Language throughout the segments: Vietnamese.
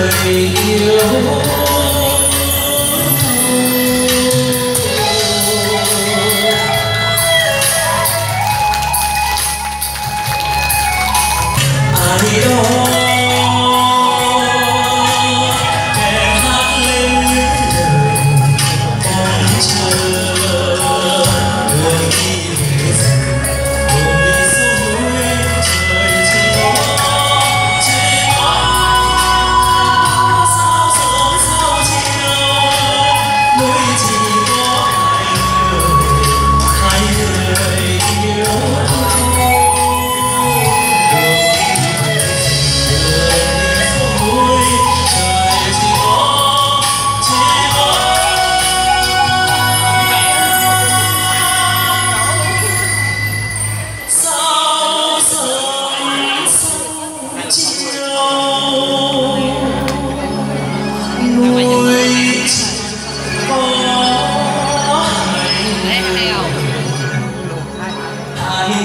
người yêu.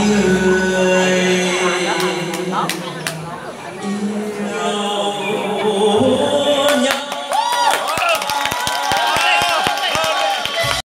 Hai người